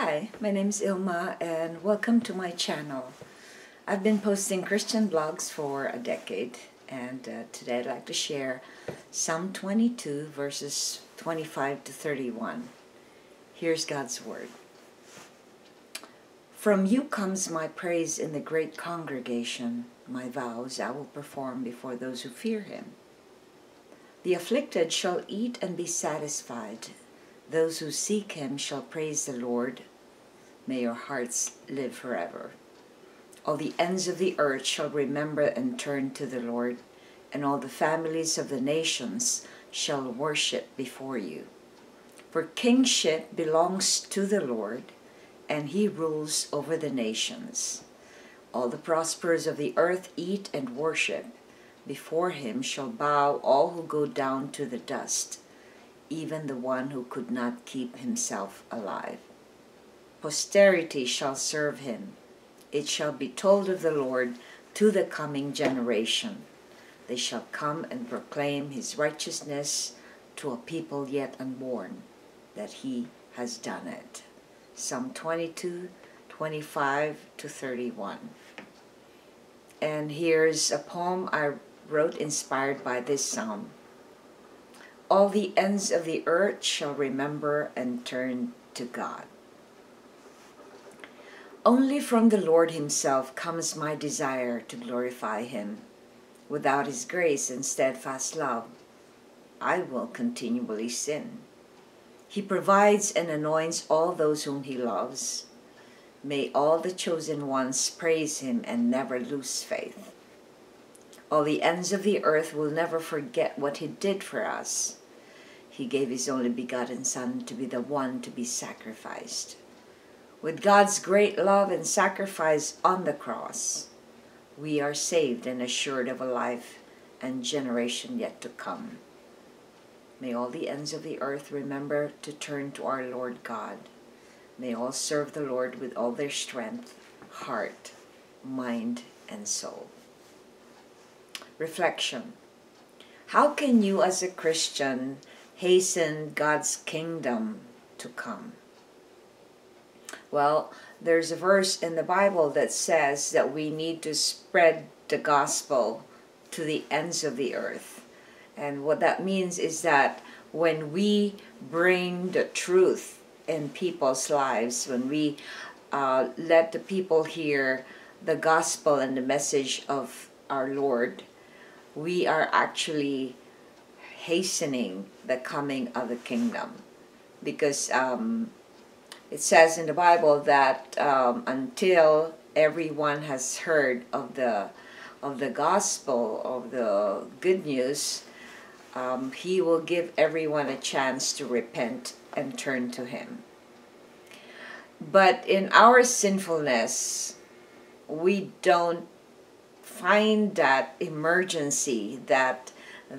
Hi, my name is Ilma and welcome to my channel. I've been posting Christian blogs for a decade and uh, today I'd like to share Psalm 22 verses 25 to 31. Here's God's Word. From you comes my praise in the great congregation. My vows I will perform before those who fear him. The afflicted shall eat and be satisfied. Those who seek him shall praise the Lord. May your hearts live forever. All the ends of the earth shall remember and turn to the Lord, and all the families of the nations shall worship before you. For kingship belongs to the Lord, and he rules over the nations. All the prosperous of the earth eat and worship. Before him shall bow all who go down to the dust even the one who could not keep himself alive. Posterity shall serve him. It shall be told of the Lord to the coming generation. They shall come and proclaim his righteousness to a people yet unborn, that he has done it. Psalm 22, 25 to 31. And here's a poem I wrote inspired by this psalm. All the ends of the earth shall remember and turn to God. Only from the Lord Himself comes my desire to glorify Him. Without His grace and steadfast love, I will continually sin. He provides and anoints all those whom He loves. May all the chosen ones praise Him and never lose faith. All the ends of the earth will never forget what He did for us. He gave His only begotten Son to be the one to be sacrificed. With God's great love and sacrifice on the cross, we are saved and assured of a life and generation yet to come. May all the ends of the earth remember to turn to our Lord God. May all serve the Lord with all their strength, heart, mind, and soul. Reflection How can you, as a Christian, hasten God's kingdom to come? Well, there's a verse in the Bible that says that we need to spread the gospel to the ends of the earth. And what that means is that when we bring the truth in people's lives, when we uh, let the people hear the gospel and the message of our Lord, we are actually hastening the coming of the kingdom. Because um, it says in the Bible that um, until everyone has heard of the of the gospel of the good news, um, he will give everyone a chance to repent and turn to him. But in our sinfulness, we don't find that emergency, that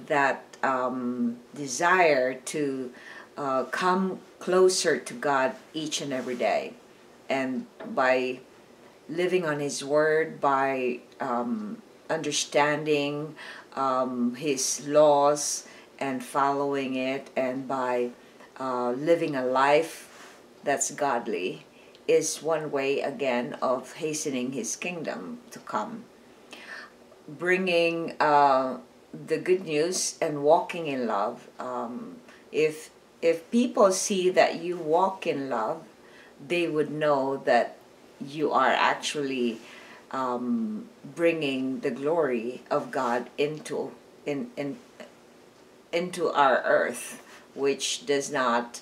that um, desire to uh, come closer to God each and every day. And by living on His Word, by um, understanding um, His laws and following it, and by uh, living a life that's godly, is one way again of hastening His kingdom to come. Bringing uh, the good news and walking in love. Um, if if people see that you walk in love, they would know that you are actually um, bringing the glory of God into in, in into our earth, which does not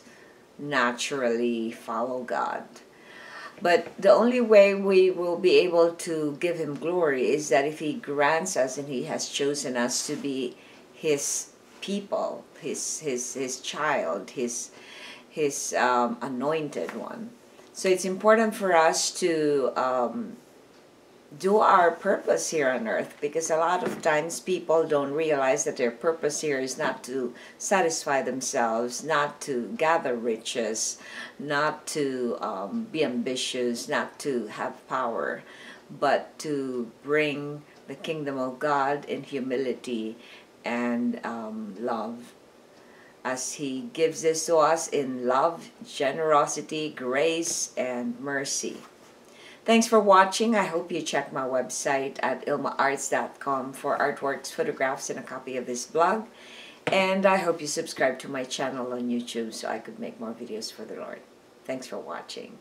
naturally follow God. But the only way we will be able to give him glory is that if he grants us and he has chosen us to be his people, his his his child, his his um, anointed one. So it's important for us to um, do our purpose here on earth because a lot of times people don't realize that their purpose here is not to satisfy themselves, not to gather riches, not to um, be ambitious, not to have power, but to bring the kingdom of God in humility and um, love as He gives this to us in love, generosity, grace, and mercy. Thanks for watching. I hope you check my website at ilmaarts.com for artworks, photographs, and a copy of this blog. And I hope you subscribe to my channel on YouTube so I could make more videos for the Lord. Thanks for watching.